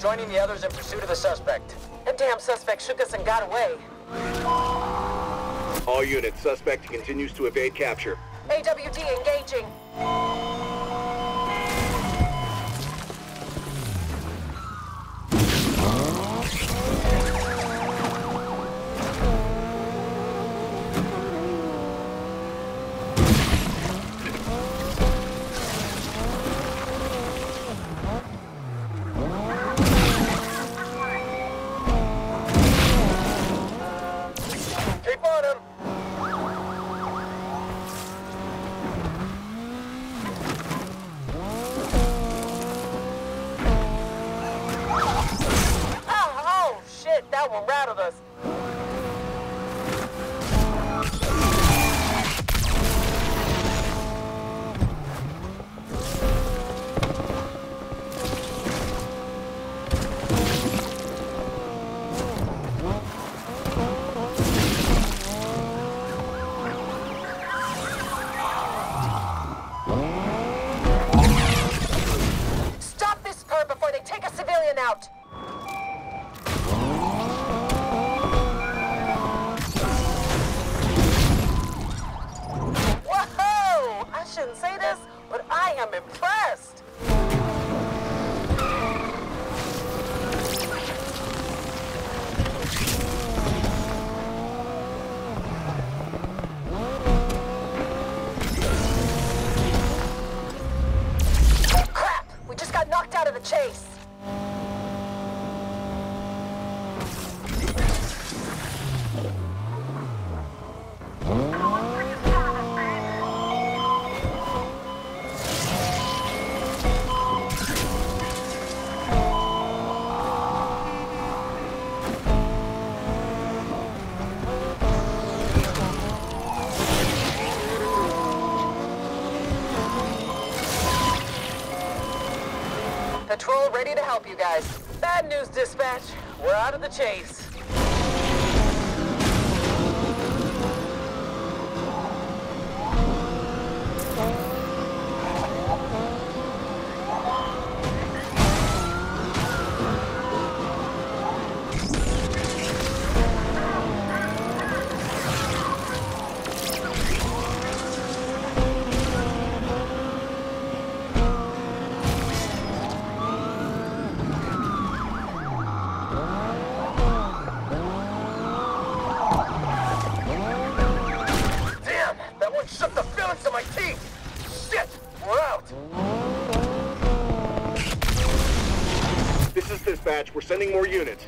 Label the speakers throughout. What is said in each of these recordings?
Speaker 1: joining the others in pursuit of the suspect.
Speaker 2: That damn suspect shook us and got away.
Speaker 3: All units, suspect continues to evade capture.
Speaker 2: AWD engaging. Of the chase. Patrol ready to help you guys. Bad news, dispatch. We're out of the chase.
Speaker 1: We're
Speaker 3: sending more units.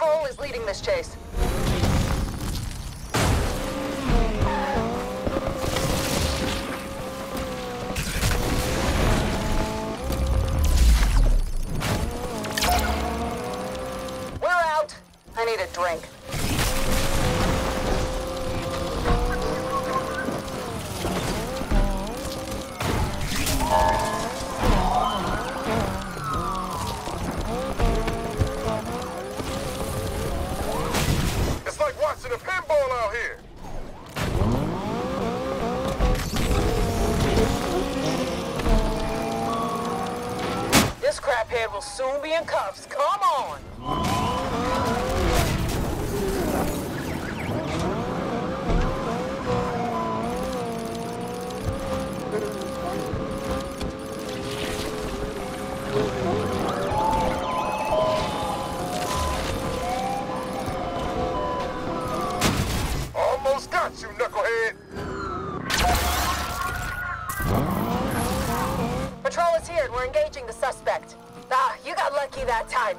Speaker 1: Patrol is leading this chase.
Speaker 2: to pinball out here. This craphead will soon be in cuffs. Come on!
Speaker 1: You, knucklehead.
Speaker 2: Patrol is here and we're engaging the suspect. Ah, you got lucky that time.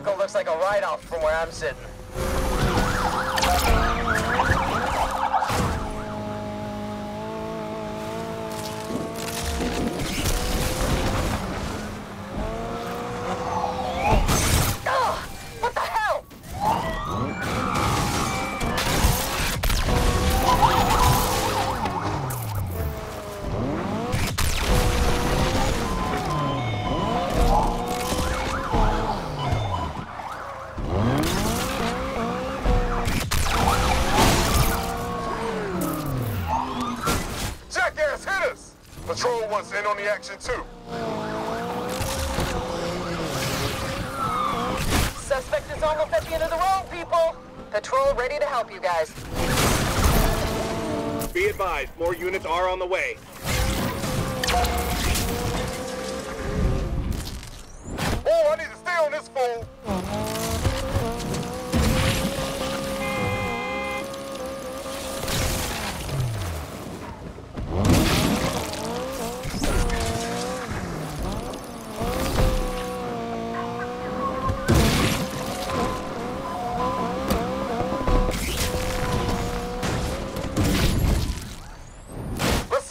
Speaker 2: Vehicle looks like a write-off from where I'm sitting.
Speaker 1: Patrol wants in on the action too.
Speaker 2: Suspect is almost at the end of the road, people! Patrol ready to help you guys.
Speaker 3: Be advised, more units are on the way.
Speaker 1: Oh, I need to stay on this fool.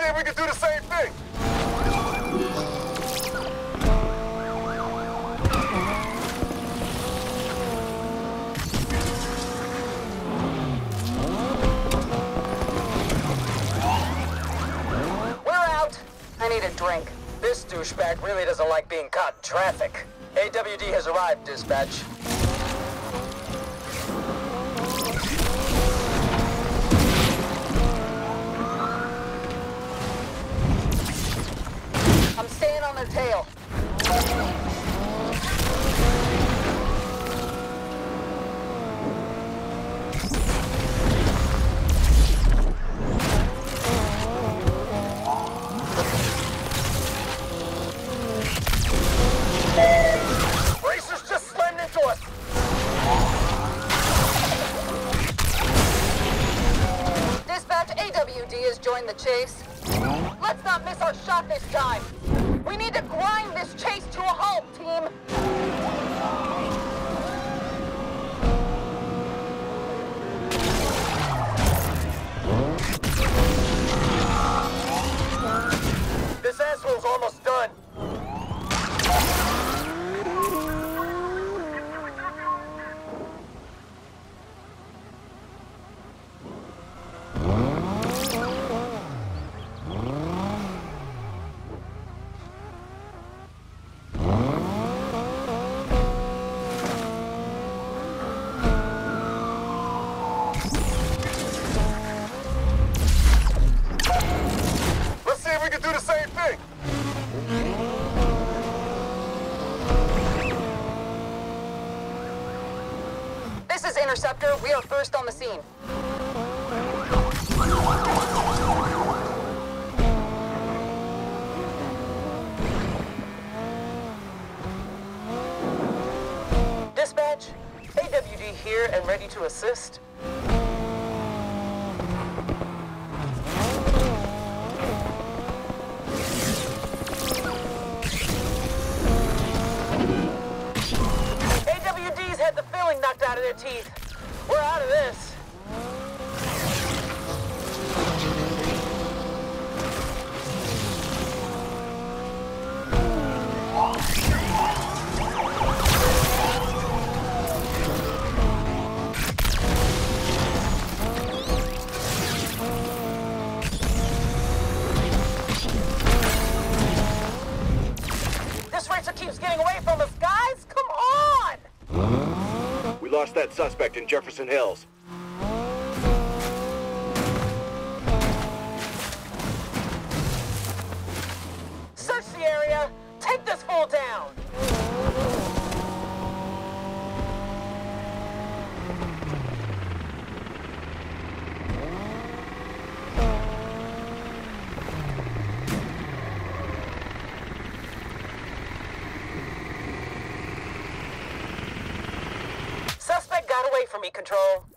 Speaker 1: Let's see if we can do the same thing.
Speaker 2: We're out! I need a drink. This douchebag really doesn't like being caught in traffic. AWD has arrived, dispatch. The scene. Dispatch, AWD here and ready to assist. AWD's had the filling knocked out of their teeth. We're out of this. Lost that suspect in Jefferson Hills.
Speaker 4: Away from me, Control.